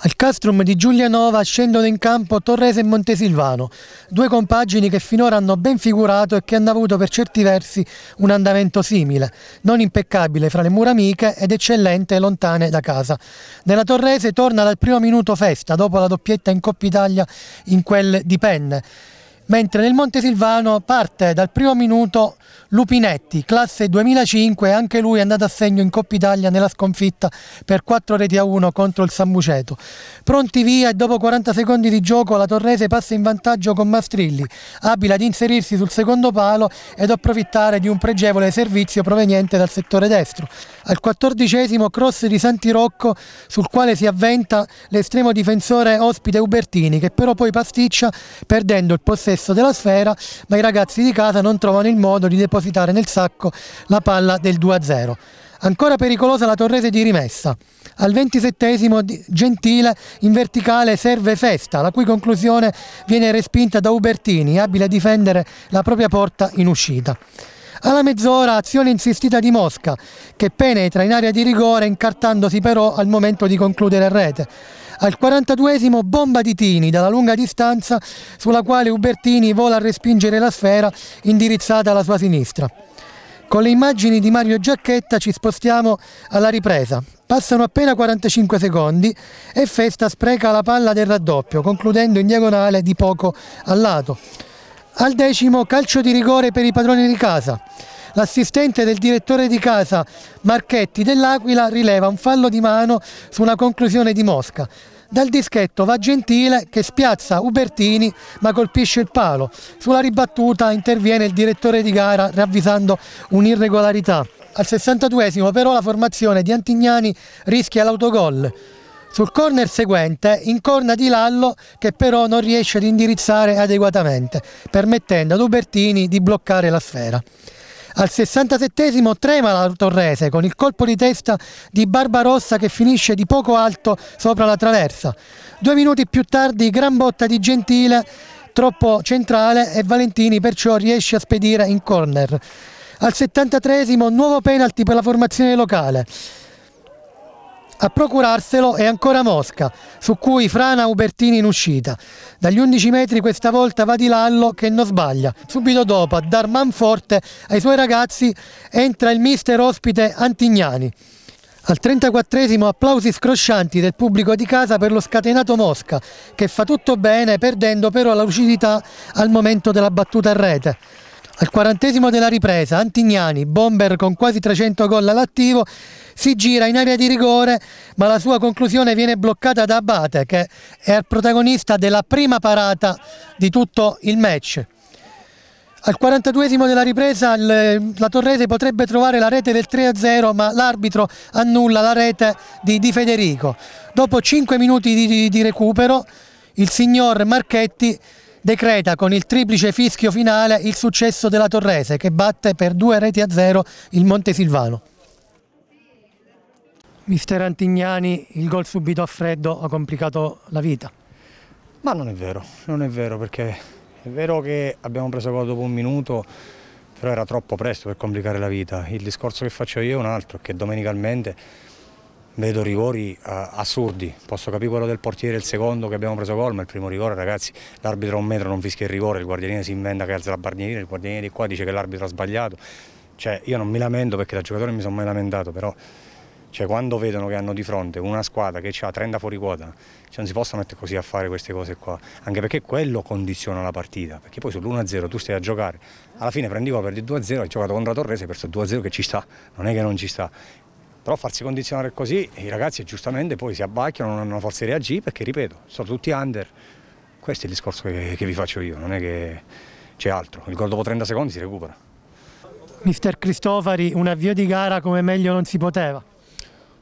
Al castrum di Giulianova scendono in campo Torrese e Montesilvano, due compagini che finora hanno ben figurato e che hanno avuto per certi versi un andamento simile, non impeccabile fra le mura amiche ed eccellente lontane da casa. Nella Torrese torna dal primo minuto festa, dopo la doppietta in Coppa Italia in quel di Penne mentre nel Montesilvano parte dal primo minuto Lupinetti, classe 2005, anche lui è andato a segno in Coppa Italia nella sconfitta per 4 reti a 1 contro il San Muceto. Pronti via e dopo 40 secondi di gioco la Torrese passa in vantaggio con Mastrilli, abile ad inserirsi sul secondo palo ed approfittare di un pregevole servizio proveniente dal settore destro. Al quattordicesimo cross di Santi Rocco sul quale si avventa l'estremo difensore ospite Ubertini che però poi pasticcia perdendo il possesso della sfera, ma i ragazzi di casa non trovano il modo di depositare nel sacco la palla del 2-0. Ancora pericolosa la Torrese di rimessa. Al ventisettesimo Gentile in verticale serve Festa, la cui conclusione viene respinta da Ubertini, abile a difendere la propria porta in uscita. Alla mezz'ora azione insistita di Mosca, che penetra in area di rigore incartandosi però al momento di concludere rete. Al 42esimo bomba di Tini dalla lunga distanza sulla quale Ubertini vola a respingere la sfera indirizzata alla sua sinistra. Con le immagini di Mario Giacchetta ci spostiamo alla ripresa. Passano appena 45 secondi e Festa spreca la palla del raddoppio, concludendo in diagonale di poco al lato. Al decimo calcio di rigore per i padroni di casa. L'assistente del direttore di casa Marchetti dell'Aquila rileva un fallo di mano su una conclusione di Mosca. Dal dischetto va Gentile che spiazza Ubertini ma colpisce il palo. Sulla ribattuta interviene il direttore di gara ravvisando un'irregolarità. Al 62esimo però la formazione di Antignani rischia l'autogol. Sul corner seguente incorna Di Lallo che però non riesce ad indirizzare adeguatamente, permettendo ad Ubertini di bloccare la sfera. Al 67esimo trema la Torrese con il colpo di testa di Barbarossa che finisce di poco alto sopra la traversa. Due minuti più tardi gran botta di Gentile troppo centrale e Valentini perciò riesce a spedire in corner. Al 73esimo nuovo penalty per la formazione locale. A procurarselo è ancora Mosca, su cui frana Ubertini in uscita. Dagli 11 metri questa volta va Di Lallo che non sbaglia. Subito dopo, a dar man forte ai suoi ragazzi, entra il mister ospite Antignani. Al 34esimo applausi scroscianti del pubblico di casa per lo scatenato Mosca, che fa tutto bene perdendo però la lucidità al momento della battuta a rete. Al quarantesimo della ripresa, Antignani, bomber con quasi 300 gol all'attivo, si gira in area di rigore, ma la sua conclusione viene bloccata da Abate, che è il protagonista della prima parata di tutto il match. Al 42esimo della ripresa la Torrese potrebbe trovare la rete del 3-0 ma l'arbitro annulla la rete di, di, Federico. Dopo 5 minuti di, di recupero il signor Marchetti decreta con il triplice fischio finale il successo della Torrese che batte per due reti a zero il Montesilvano. Mister Antignani, il gol subito a freddo ha complicato la vita. Ma non è vero, non è vero perché è vero che abbiamo preso gol dopo un minuto, però era troppo presto per complicare la vita. Il discorso che faccio io è un altro, che domenicalmente vedo rigori uh, assurdi, posso capire quello del portiere il secondo che abbiamo preso gol, ma il primo rigore ragazzi, l'arbitro a un metro non fischia il rigore, il guardianino si inventa che alza la barnierina, il guardianino di qua dice che l'arbitro ha sbagliato, cioè io non mi lamento perché da giocatore mi sono mai lamentato, però cioè, quando vedono che hanno di fronte una squadra che ha 30 fuori quota, cioè, non si possono mettere così a fare queste cose qua, anche perché quello condiziona la partita, perché poi sull'1-0 tu stai a giocare, alla fine prendi gol, perdi 2-0, hai giocato contro la Torrese, hai perso 2-0 che ci sta, non è che non ci sta, però farsi condizionare così i ragazzi giustamente poi si abbacchiano, non hanno forza di reagire perché ripeto, sono tutti under. Questo è il discorso che, che vi faccio io, non è che c'è altro. Il gol dopo 30 secondi si recupera. Mister Cristofari, un avvio di gara come meglio non si poteva.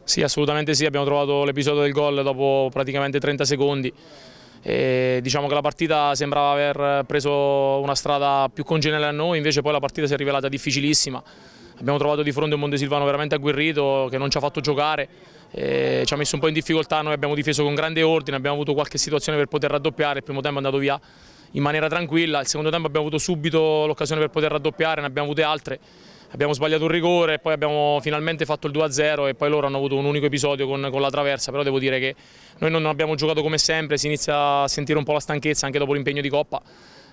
Sì, assolutamente sì, abbiamo trovato l'episodio del gol dopo praticamente 30 secondi. E diciamo che la partita sembrava aver preso una strada più congeniale a noi, invece poi la partita si è rivelata difficilissima abbiamo trovato di fronte un Montesilvano veramente agguerrito che non ci ha fatto giocare, ci ha messo un po' in difficoltà, noi abbiamo difeso con grande ordine, abbiamo avuto qualche situazione per poter raddoppiare, il primo tempo è andato via in maniera tranquilla, il secondo tempo abbiamo avuto subito l'occasione per poter raddoppiare, ne abbiamo avute altre, abbiamo sbagliato un rigore poi abbiamo finalmente fatto il 2-0 e poi loro hanno avuto un unico episodio con, con, la traversa, però devo dire che noi non abbiamo giocato come sempre, si inizia a sentire un po' la stanchezza anche dopo l'impegno di Coppa,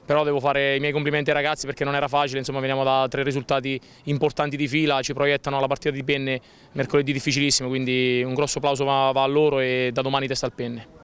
però devo fare i miei complimenti ai ragazzi perché non era facile, insomma veniamo da tre risultati importanti di fila, ci proiettano alla partita di Penne mercoledì difficilissimo, quindi un grosso applauso va, va a loro e da domani testa al Penne.